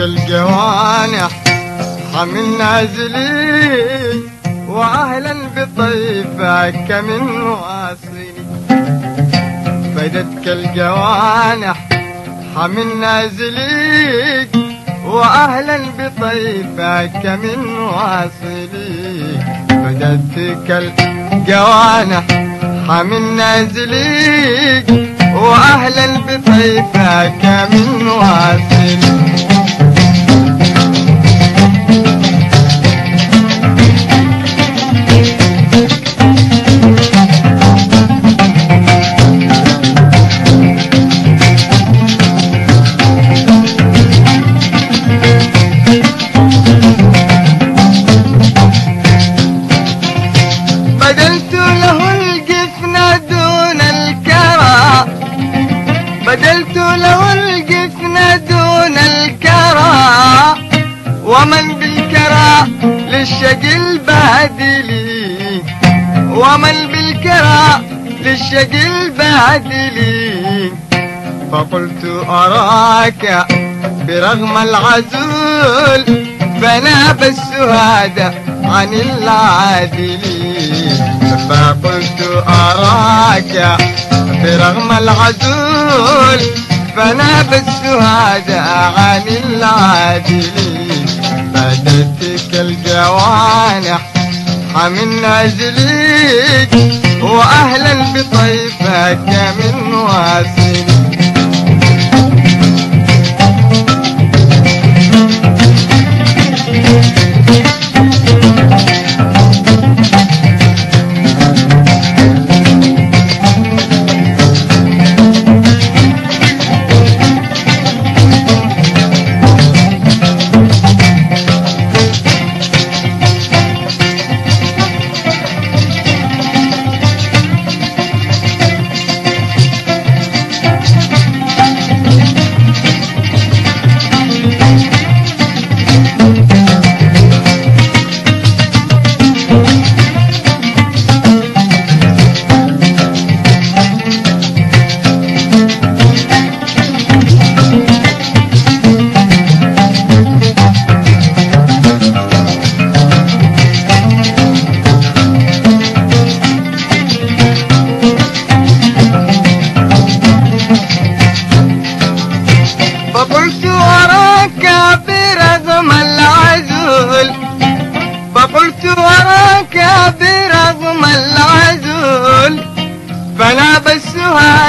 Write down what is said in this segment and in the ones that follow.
الجوانح حمل نازلي وأهلا بطيفك من واصلي. بدتك الجوانح حمل نازلي وأهلا بطيفك من واصلي. بدتك الجوانح حمل نازلي وأهلا بطيفك من واصلي. ومن بالكرى للشقي البادلي ومن بالكرى للشقي البادلي فقلت أراك برغم العزول فناب السهاد عن العادلين فقلت أراك برغم العزول فناب السهاد عن العادلين بدتك الجوانح حمل نازليك وأهلا بطيفك من واسليك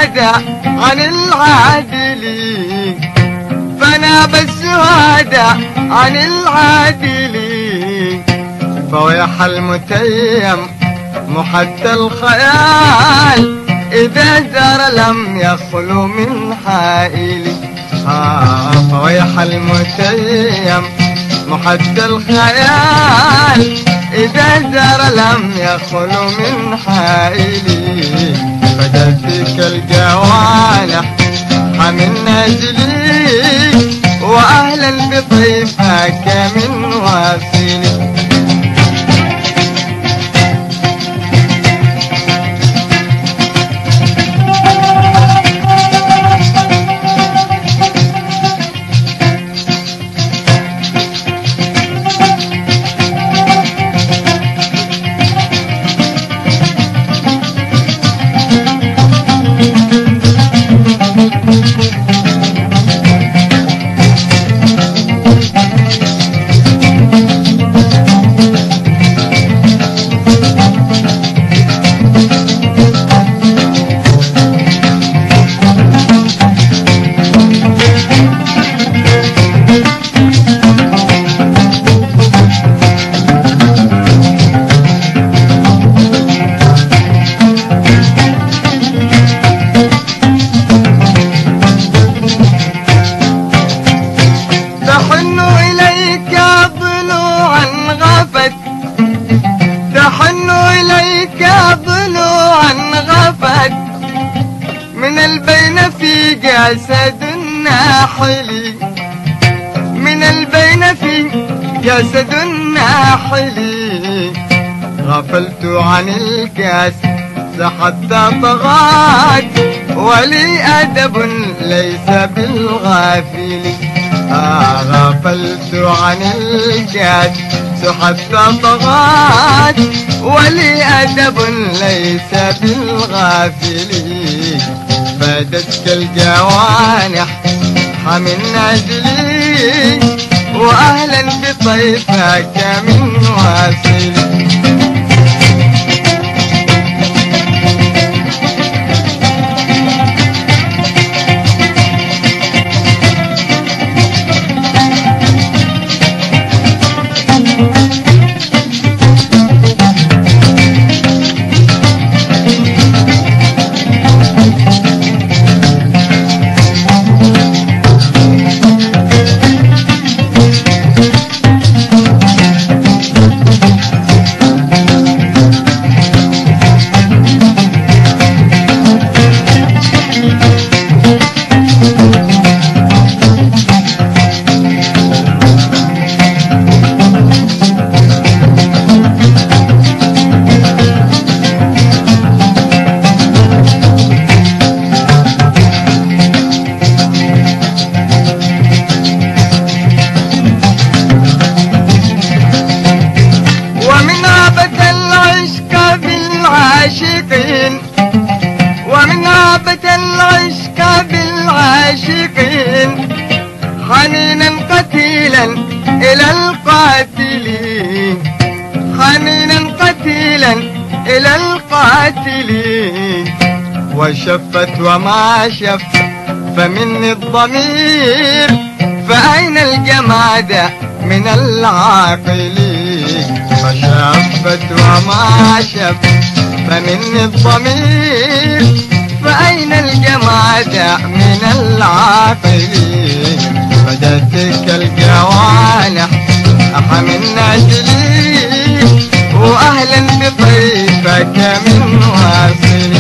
السهادة عن العادلين فناب السهادة عن العادلين فويح المتيم محد الخيال. إذا زار لم يخلو من حائلي آه فويح المتيم محد الخيال. إذا زار لم يخلو من حائلي فدتك الجوانح حمل نازلي وأهلا بطيفك من واصلي. إليك ضلوعا غفت من البين في جسد ناحلي من البين في جسد ناحلي غفلت عن الكاس حتى طغات ولي أدب ليس بالغافل. آه غفلت عن الجاد حتى طغات ولي أدب ليس بالغافلين فادتك الجوانح من أجلي وأهلا بطيفك من واصلي إلى القاتلين. حنينا قتيلا إلى القاتلين. وشفت وما شف فمني الضمير فأين الجماد من العاقلين؟ فشفت وما شف فمني الضمير فأين الجماد من العاقلين؟ Okay.